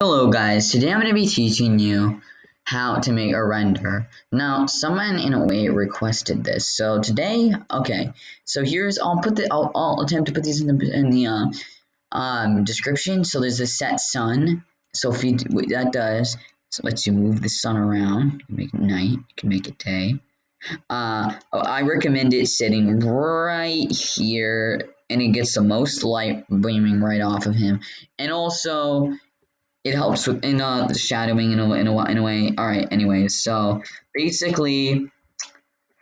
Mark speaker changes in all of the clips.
Speaker 1: Hello guys, today I'm going to be teaching you how to make a render. Now, someone in a way requested this, so today, okay, so here's, I'll put the, I'll, I'll attempt to put these in the, in the uh, um, description, so there's a set sun, so if you, what that does, so lets you move the sun around, you make it night, you can make it day. Uh, I recommend it sitting right here, and it gets the most light beaming right off of him, and also, it helps with in uh, the shadowing in a, in a, in a way. All right, anyways, so basically,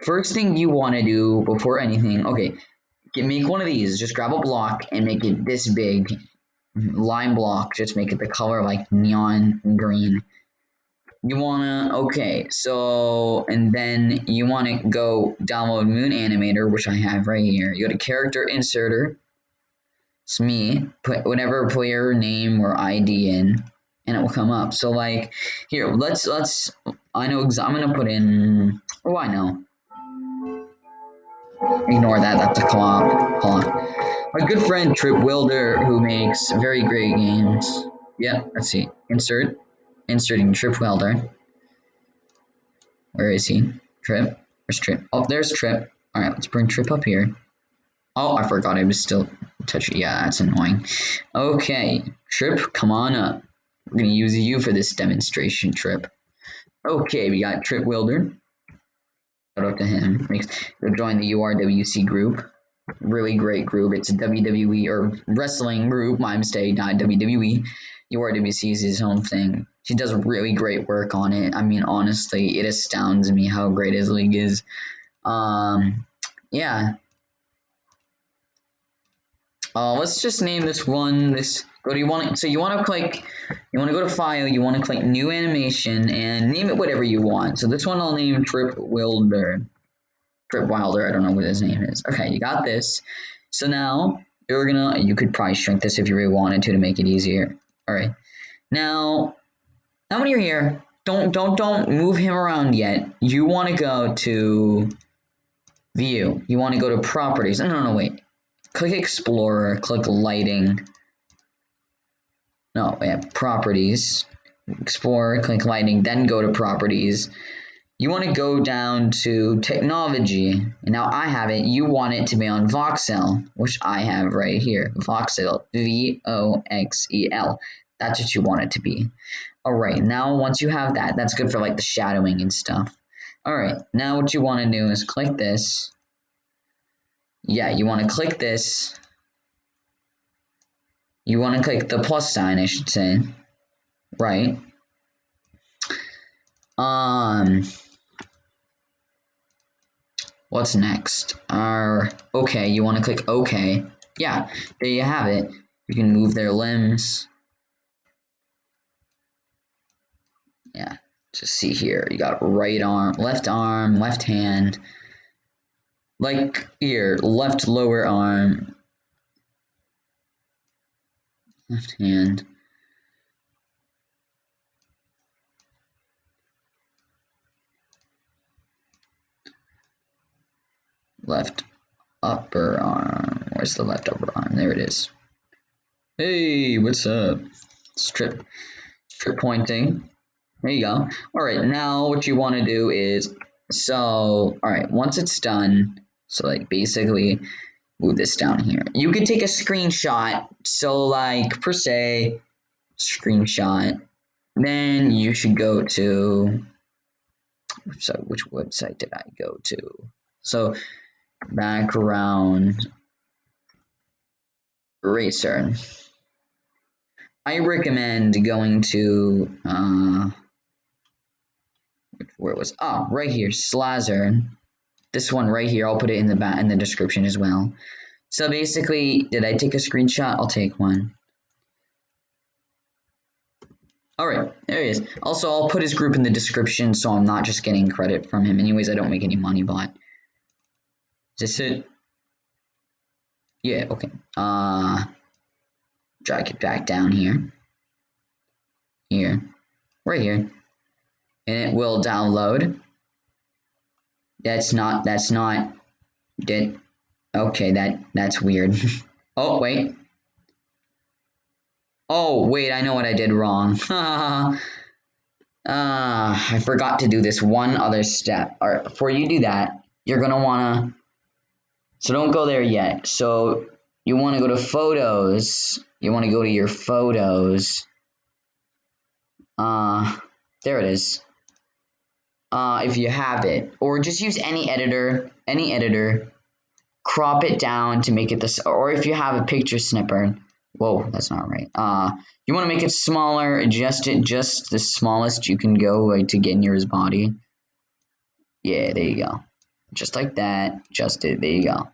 Speaker 1: first thing you want to do before anything, okay, make one of these. Just grab a block and make it this big, line block. Just make it the color like neon green. You wanna okay, so and then you wanna go download Moon Animator, which I have right here. You go to Character Inserter. It's me. Put whatever player name or ID in and it will come up. So like here, let's let's I know I'm gonna put in oh I know. Ignore that, that's a clock. Hold on. My good friend Trip Wilder who makes very great games. Yeah, let's see. Insert. Inserting Trip Wilder. Where is he? Trip? Where's Trip? Oh, there's Trip. Alright, let's bring Trip up here. Oh, I forgot I was still touching. Yeah, that's annoying. Okay, Trip, come on up. We're going to use you for this demonstration trip. Okay, we got Trip Wilder. Shout out to him. Makes join the URWC group. Really great group. It's a WWE or wrestling group. My mistake, not WWE. URWC is his own thing. He does really great work on it. I mean, honestly, it astounds me how great his league is. Um, yeah, uh, let's just name this one this go to you want so you want to click you want to go to file you want to click new animation and name it whatever you want. So this one I'll name Trip Wilder. Trip Wilder I don't know what his name is. Okay you got this. So now you're gonna you could probably shrink this if you really wanted to to make it easier. All right. Now now when you're here don't don't don't move him around yet. You want to go to view. You want to go to properties. No no no wait. Click Explorer, click Lighting. No, yeah, Properties. explore, click Lighting, then go to Properties. You want to go down to Technology. Now I have it. You want it to be on Voxel, which I have right here. Voxel, V-O-X-E-L. That's what you want it to be. All right, now once you have that, that's good for like the shadowing and stuff. All right, now what you want to do is click this yeah, you want to click this. You want to click the plus sign, I should say. Right. Um, what's next? Uh, okay, you want to click OK. Yeah, there you have it. You can move their limbs. Yeah, just see here. You got right arm, left arm, left hand, like here, left lower arm, left hand. Left upper arm. Where's the left upper arm? There it is. Hey, what's up? Strip, strip pointing. There you go. All right, now what you want to do is, so, all right, once it's done, so like basically move this down here. You could take a screenshot. So like per se, screenshot. Then you should go to, so which website did I go to? So background eraser. I recommend going to, uh, where was, oh, right here, Slazzer this one right here, I'll put it in the in the description as well. So basically, did I take a screenshot? I'll take one. Alright, there he is. Also, I'll put his group in the description so I'm not just getting credit from him. Anyways, I don't make any money, but... Is this it? Yeah, okay. Uh, drag it back down here. Here. Right here. And it will download. That's not, that's not, did, okay, that, that's weird. oh, wait. Oh, wait, I know what I did wrong. uh, I forgot to do this one other step. All right, before you do that, you're going to want to... So don't go there yet. So you want to go to Photos. You want to go to your Photos. Uh, there it is. Uh, if you have it. Or just use any editor. Any editor. Crop it down to make it this... Or if you have a picture snipper Whoa, that's not right. Uh, you want to make it smaller, adjust it just the smallest you can go like, to get near his body. Yeah, there you go. Just like that. Just it. There you go.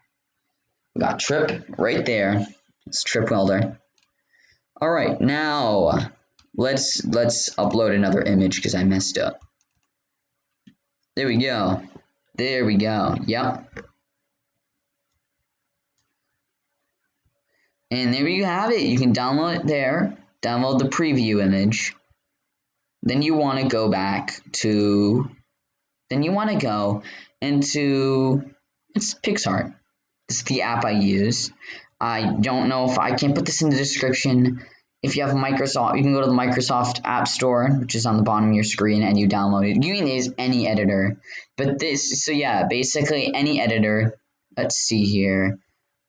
Speaker 1: We got Trip right there. It's Trip Wilder. All right, now let's let's upload another image because I messed up. There we go. There we go. Yep. And there you have it. You can download it there, download the preview image. Then you want to go back to, then you want to go into, it's PicsArt. It's the app I use. I don't know if I can't put this in the description. If you have Microsoft, you can go to the Microsoft App Store, which is on the bottom of your screen, and you download it. You can use any editor. But this, so yeah, basically any editor. Let's see here.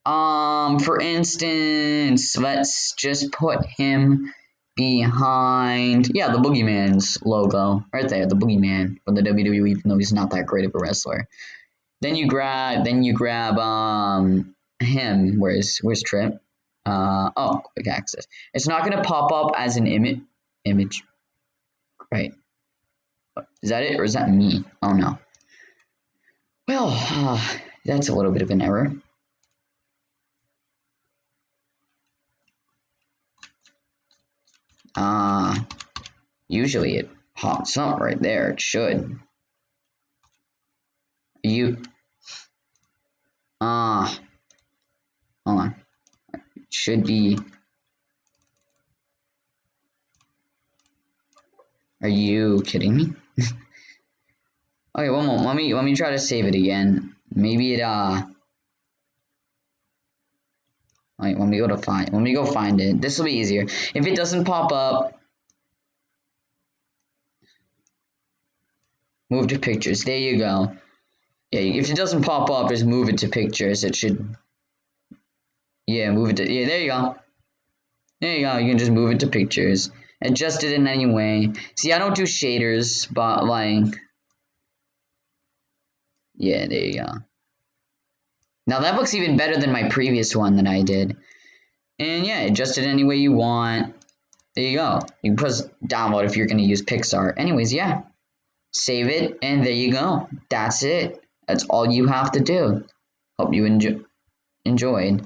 Speaker 1: Um, for instance, let's just put him behind, yeah, the Boogeyman's logo right there, the Boogeyman from the WWE, even though he's not that great of a wrestler. Then you grab, then you grab um him. Where's where's Trip? Uh oh, quick access. It's not gonna pop up as an image. Image, right? Is that it, or is that me? Oh no. Well, uh, that's a little bit of an error. Uh, usually it pops up right there. It should. You. Ah. Uh, hold on. It should be. Are you kidding me? okay, one moment. Let me let me try to save it again. Maybe it uh Wait, let me go to find. Let me go find it. This will be easier. If it doesn't pop up, move to pictures. There you go. Yeah, if it doesn't pop up, just move it to pictures. It should. Yeah, move it to. Yeah, there you go. There you go. You can just move it to pictures. Adjust it in any way. See, I don't do shaders, but like. Yeah, there you go. Now that looks even better than my previous one that I did. And yeah, adjust it any way you want. There you go. You can press download if you're going to use PicsArt. Anyways, yeah. Save it, and there you go. That's it. That's all you have to do. Hope you enjo enjoyed.